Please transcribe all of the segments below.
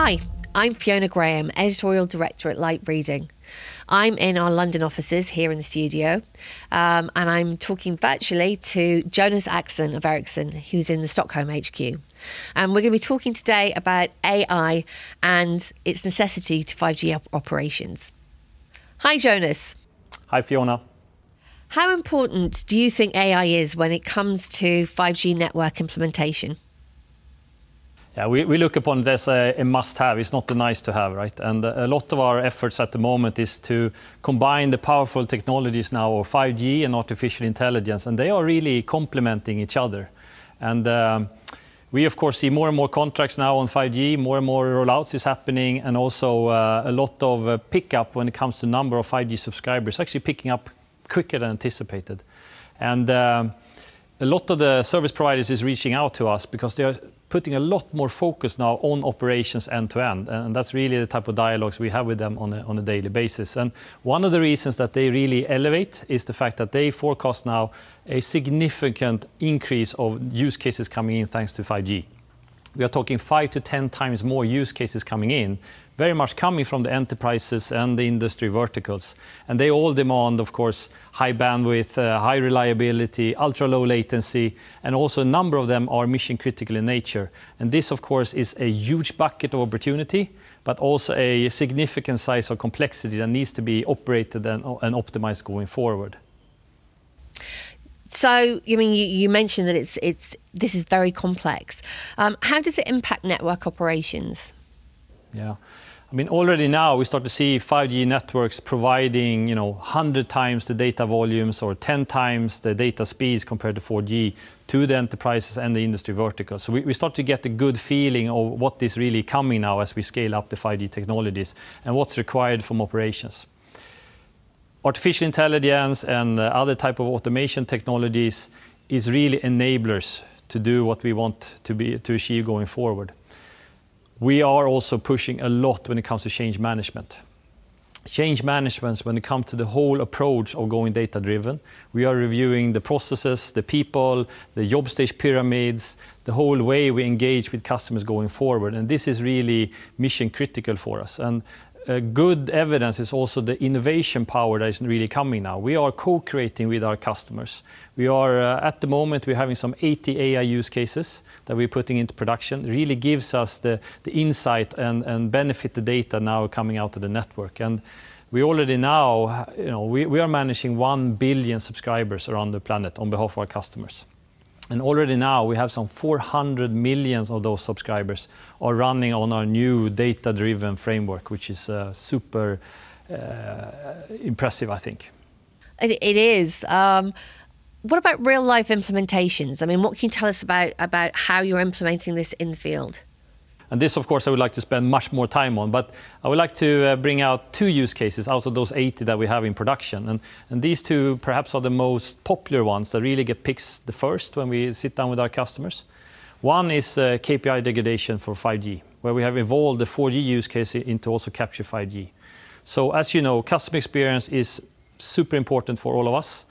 Hi, I'm Fiona Graham, Editorial Director at Light Reading. I'm in our London offices here in the studio, um, and I'm talking virtually to Jonas Akeson of Ericsson, who's in the Stockholm HQ. And we're going to be talking today about AI and its necessity to 5G op- operations. Hi, Jonas. Hi, Fiona. How important do you think AI is when it comes to 5G network implementation? Yeah, we, look upon it as a, a must-have. It's not a nice-to-have, right? And a lot of our efforts at the moment is to combine the powerful technologies now of 5G and artificial intelligence, and they are really complementing each other. And um, we, of course, see more and more contracts now on 5G, more and more rollouts is happening, and also uh, a lot of uh, pickup when it comes to number of 5G subscribers, actually picking up quicker than anticipated. And um, a lot of the service providers is reaching out to us because they are putting a lot more focus now on operations end to end. And that's really the type of dialogues we have with them on a, on a daily basis. And one of the reasons that they really elevate is the fact that they forecast now a significant increase of use cases coming in thanks to 5G. We are talking five to 10 times more use cases coming in very much coming from the enterprises and the industry verticals. And they all demand, of course, high bandwidth, uh, high reliability, ultra low latency, and also a number of them are mission critical in nature. And this, of course, is a huge bucket of opportunity, but also a significant size of complexity that needs to be operated and, and optimized going forward. So, I mean you, you, mentioned that it's it's this is very complex. Um, how does it impact network operations? Yeah. I mean, already now we start to see 5G networks providing, you know, 100 times the data volumes or 10 times the data speeds compared to 4G to the enterprises and the industry verticals. So we, we start to get a good feeling of what is really coming now as we scale up the 5G technologies and what's required from operations. Artificial intelligence and other type of automation technologies is really enablers to do what we want to, be, to achieve going forward. We are also pushing a lot when it comes to change management. Change management, when it comes to the whole approach of going data-driven, we are reviewing the processes, the people, the job stage pyramids, the whole way we engage with customers going forward. And this is really mission critical for us. And uh, good evidence is also the innovation power that is really coming now. We are co-creating with our customers. We are, uh, at the moment, we're having some 80 AI use cases that we're putting into production. It really gives us the, the insight and, and benefit the data now coming out of the network. And we already now, you know, we, we are managing 1 billion subscribers around the planet on behalf of our customers. And already now we have some 400 millions of those subscribers are running on our new data-driven framework, which is uh, super uh, impressive, I think. it, it is. Um, what about real life implementations? I mean, what can you tell us about, about how you're implementing this in the field? And this, of course, I would like to spend much more time on. But I would like to uh, bring out two use cases out of those 80 that we have in production. And, and these two perhaps are the most popular ones that really get picked the first when we sit down with our customers. One is uh, KPI degradation for 5G, where we have evolved the 4G use case into also capture 5G. So as you know, customer experience is super important for all of us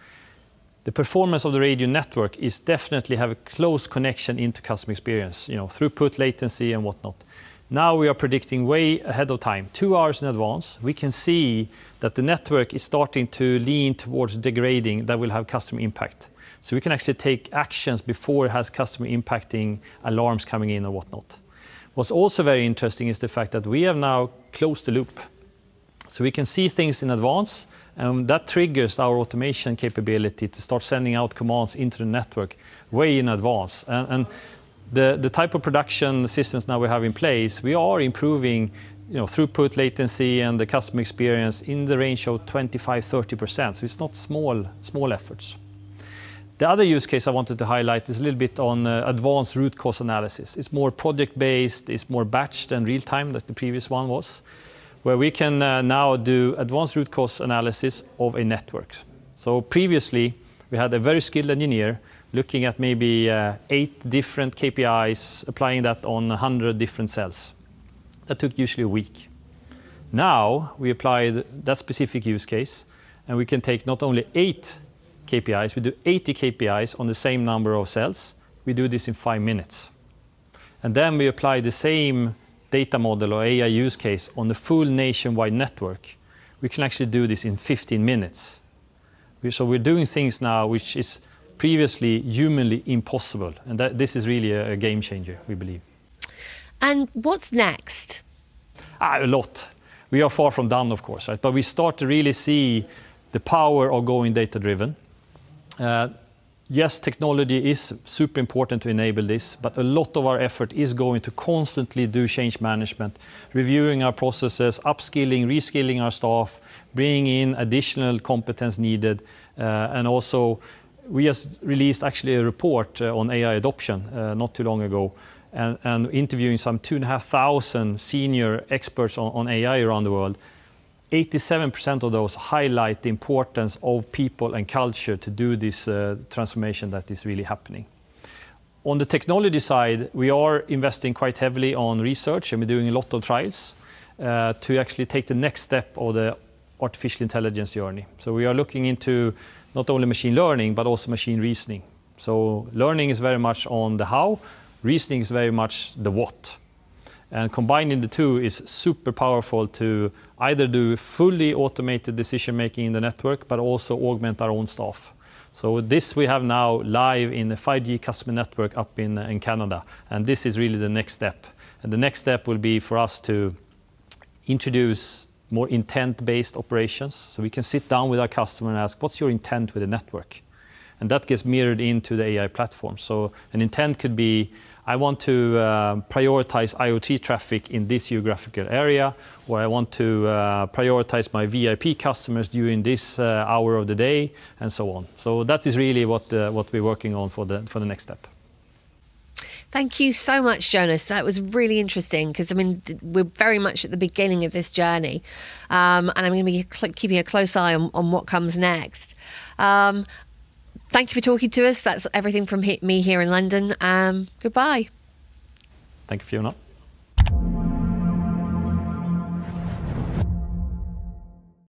the performance of the radio network is definitely have a close connection into customer experience, you know, throughput, latency, and whatnot. Now we are predicting way ahead of time, two hours in advance. We can see that the network is starting to lean towards degrading that will have customer impact. So we can actually take actions before it has customer impacting alarms coming in or whatnot. What's also very interesting is the fact that we have now closed the loop. So we can see things in advance, and that triggers our automation capability to start sending out commands into the network way in advance. And, and the, the type of production systems now we have in place, we are improving you know, throughput, latency, and the customer experience in the range of 25, 30%. So it's not small, small efforts. The other use case I wanted to highlight is a little bit on uh, advanced root cause analysis. It's more project-based, it's more batched than real-time, like the previous one was where we can uh, now do advanced root cause analysis of a network. So previously, we had a very skilled engineer looking at maybe uh, eight different KPIs, applying that on 100 different cells. That took usually a week. Now, we applied that specific use case, and we can take not only eight KPIs, we do 80 KPIs on the same number of cells. We do this in five minutes. And then we apply the same data model or AI use case on the full nationwide network, we can actually do this in 15 minutes. So we're doing things now which is previously humanly impossible, and that, this is really a, a game changer, we believe. And what's next? Ah, a lot. We are far from done, of course, right? But we start to really see the power of going data-driven. Uh, yes, technology is super important to enable this, but a lot of our effort is going to constantly do change management, reviewing our processes, upskilling, reskilling our staff, bringing in additional competence needed, uh, and also we just released actually a report uh, on AI adoption uh, not too long ago, and, and interviewing some 2,500 senior experts on AI around the world. 87% of those highlight the importance of people and culture to do this uh, transformation that is really happening. On the technology side, we are investing quite heavily on research, and we're doing a lot of trials uh, to actually take the next step of the artificial intelligence journey. So we are looking into not only machine learning, but also machine reasoning. So learning is very much on the how, reasoning is very much the what. And combining the two is super powerful to either do fully automated decision making in the network, but also augment our own staff. So this we have now live in the 5G customer network up in, in Canada, and this is really the next step. And the next step will be for us to introduce more intent-based operations. So we can sit down with our customer and ask, what's your intent with the network? And that gets mirrored into the AI platform. So an intent could be, I want to uh, prioritize IoT traffic in this geographical area, or I want to uh, prioritize my VIP customers during this uh, hour of the day, and so on. So that is really what, uh, what we're working on for the, for the next step. Thank you so much, Jonas. That was really interesting because I mean we're very much at the beginning of this journey, um, and I'm going to be keeping a close eye on, on what comes next. Um, thank you for talking to us. That's everything from me here in London. Um, goodbye. Thank you, Fiona.